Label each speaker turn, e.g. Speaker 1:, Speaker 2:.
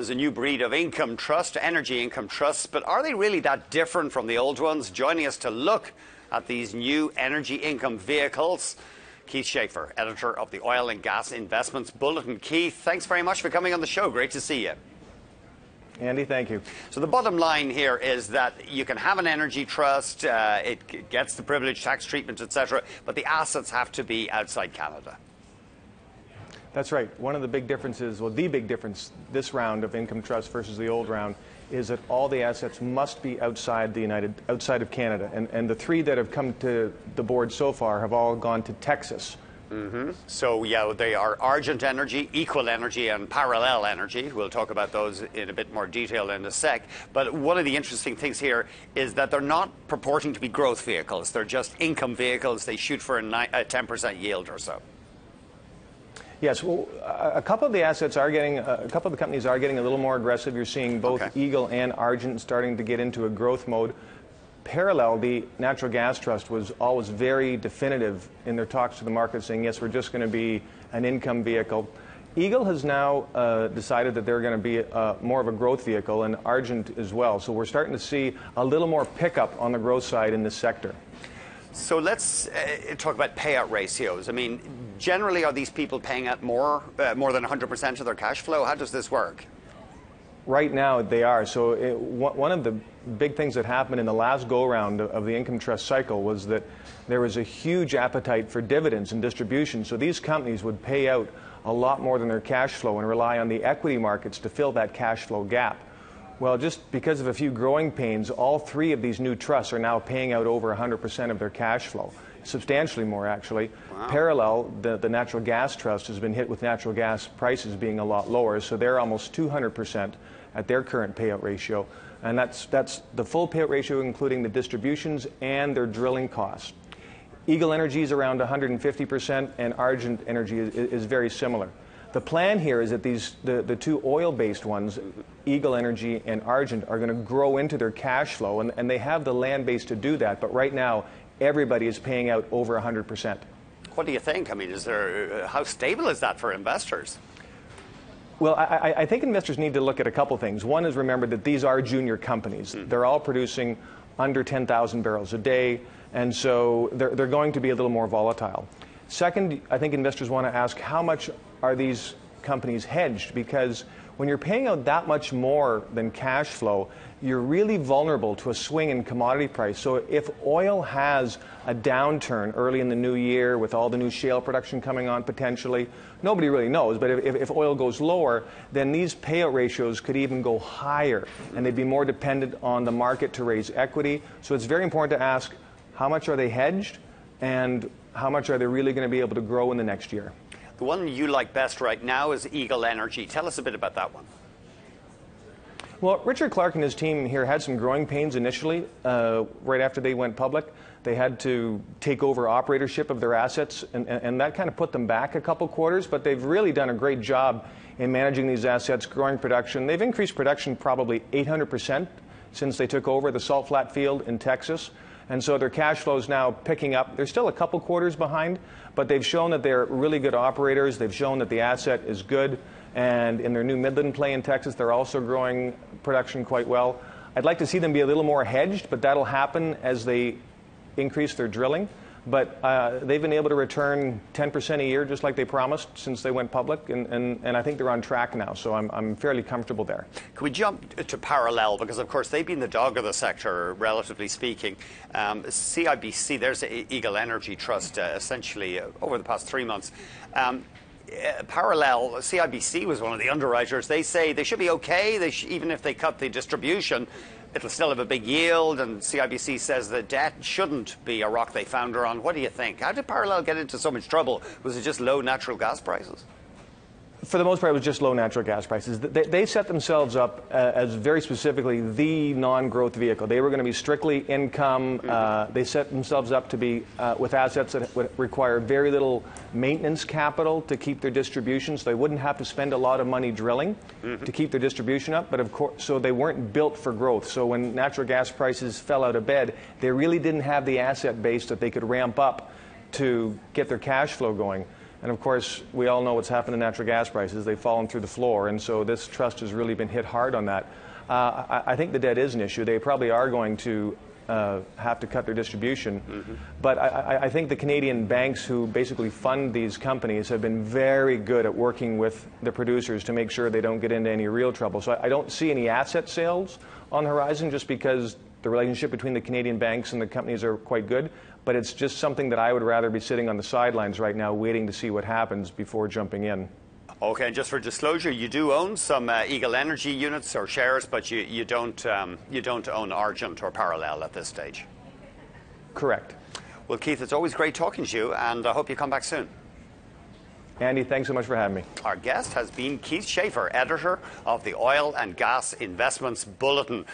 Speaker 1: There's a new breed of income trust, energy income trusts, but are they really that different from the old ones? Joining us to look at these new energy income vehicles, Keith Schaefer, editor of the Oil and Gas Investments Bulletin. Keith, thanks very much for coming on the show. Great to see you.
Speaker 2: Andy, thank you.
Speaker 1: So the bottom line here is that you can have an energy trust, uh, it gets the privilege tax treatment, etc., but the assets have to be outside Canada.
Speaker 2: That's right. One of the big differences, well, the big difference this round of income trust versus the old round is that all the assets must be outside the United, outside of Canada. And, and the three that have come to the board so far have all gone to Texas.
Speaker 1: Mm-hmm. So, yeah, they are Argent Energy, Eagle Energy, and Parallel Energy. We'll talk about those in a bit more detail in a sec. But one of the interesting things here is that they're not purporting to be growth vehicles. They're just income vehicles. They shoot for a 10% yield or so.
Speaker 2: Yes, well, a couple of the assets are getting, a couple of the companies are getting a little more aggressive. You're seeing both okay. Eagle and Argent starting to get into a growth mode. Parallel, the natural gas trust was always very definitive in their talks to the market, saying, yes, we're just going to be an income vehicle. Eagle has now uh, decided that they're going to be uh, more of a growth vehicle, and Argent as well. So we're starting to see a little more pickup on the growth side in this sector.
Speaker 1: So let's uh, talk about payout ratios. I mean, generally, are these people paying out more, uh, more than 100% of their cash flow? How does this work?
Speaker 2: Right now, they are. So it, one of the big things that happened in the last go-round of the income trust cycle was that there was a huge appetite for dividends and distribution. So these companies would pay out a lot more than their cash flow and rely on the equity markets to fill that cash flow gap. Well, just because of a few growing pains, all three of these new trusts are now paying out over 100% of their cash flow, substantially more actually. Wow. Parallel, the, the natural gas trust has been hit with natural gas prices being a lot lower, so they're almost 200% at their current payout ratio. And that's, that's the full payout ratio, including the distributions and their drilling costs. Eagle Energy is around 150%, and Argent Energy is, is very similar. The plan here is that these, the, the two oil based ones, Eagle Energy and Argent, are going to grow into their cash flow, and, and they have the land base to do that. But right now, everybody is paying out over 100%.
Speaker 1: What do you think? I mean, is there, uh, how stable is that for investors?
Speaker 2: Well, I, I, think investors need to look at a couple things. One is remember that these are junior companies. Mm. They're all producing under 10,000 barrels a day, and so they're, they're going to be a little more volatile. Second, I think investors want to ask how much are these companies hedged? Because when you're paying out that much more than cash flow, you're really vulnerable to a swing in commodity price. So if oil has a downturn early in the new year with all the new shale production coming on potentially, nobody really knows. But if, if oil goes lower, then these payout ratios could even go higher, and they'd be more dependent on the market to raise equity. So it's very important to ask how much are they hedged and how much are they really going to be able to grow in the next year?
Speaker 1: The one you like best right now is Eagle Energy. Tell us a bit about that one.
Speaker 2: Well, Richard Clark and his team here had some growing pains initially, uh, right after they went public. They had to take over operatorship of their assets, and, and that kind of put them back a couple quarters, but they've really done a great job in managing these assets, growing production. They've increased production probably 800% since they took over the Salt Flat field in Texas. And so their cash flow is now picking up. They're still a couple quarters behind, but they've shown that they're really good operators. They've shown that the asset is good. And in their new Midland play in Texas, they're also growing production quite well. I'd like to see them be a little more hedged, but that'll happen as they increase their drilling. But uh, they've been able to return 10% a year, just like they promised since they went public, and, and, and I think they're on track now, so I'm, I'm fairly comfortable there.
Speaker 1: Can we jump to parallel? Because, of course, they've been the dog of the sector, relatively speaking. Um, CIBC, there's Eagle Energy Trust, uh, essentially, uh, over the past three months. Um, uh, parallel, CIBC was one of the underwriters. They say they should be okay, sh- even if they cut the distribution it'll still have a big yield, and CIBC says the debt shouldn't be a rock they founder on. What do you think? How did Parallel get into so much trouble? Was it just low natural gas prices?
Speaker 2: For the most part, it was just low natural gas prices. They, they set themselves up uh, as very specifically the non-growth vehicle. They were going to be strictly income. Mm-hmm. Uh, they set themselves up to be uh, with assets that would require very little maintenance capital to keep their distribution, so they wouldn't have to spend a lot of money drilling mm-hmm. to keep their distribution up. But of course, so they weren't built for growth. So when natural gas prices fell out of bed, they really didn't have the asset base that they could ramp up to get their cash flow going. And of course, we all know what's happened to natural gas prices. They've fallen through the floor, and so this trust has really been hit hard on that. Uh, I, I, think the debt is an issue. They probably are going to uh, have to cut their distribution. Mm-hmm. But I, I, think the Canadian banks who basically fund these companies have been very good at working with the producers to make sure they don't get into any real trouble. So I, I don't see any asset sales on the horizon just because the relationship between the Canadian banks and the companies are quite good. But it's just something that I would rather be sitting on the sidelines right now waiting to see what happens before jumping in.
Speaker 1: Okay, and just for disclosure, you do own some uh, Eagle Energy units or shares, but you, you, don't, um, you don't own Argent or Parallel at this stage.
Speaker 2: Correct.
Speaker 1: Well, Keith, it's always great talking to you, and I hope you come back soon.
Speaker 2: Andy, thanks so much for having me.
Speaker 1: Our guest has been Keith Schaefer, editor of the Oil and Gas Investments Bulletin.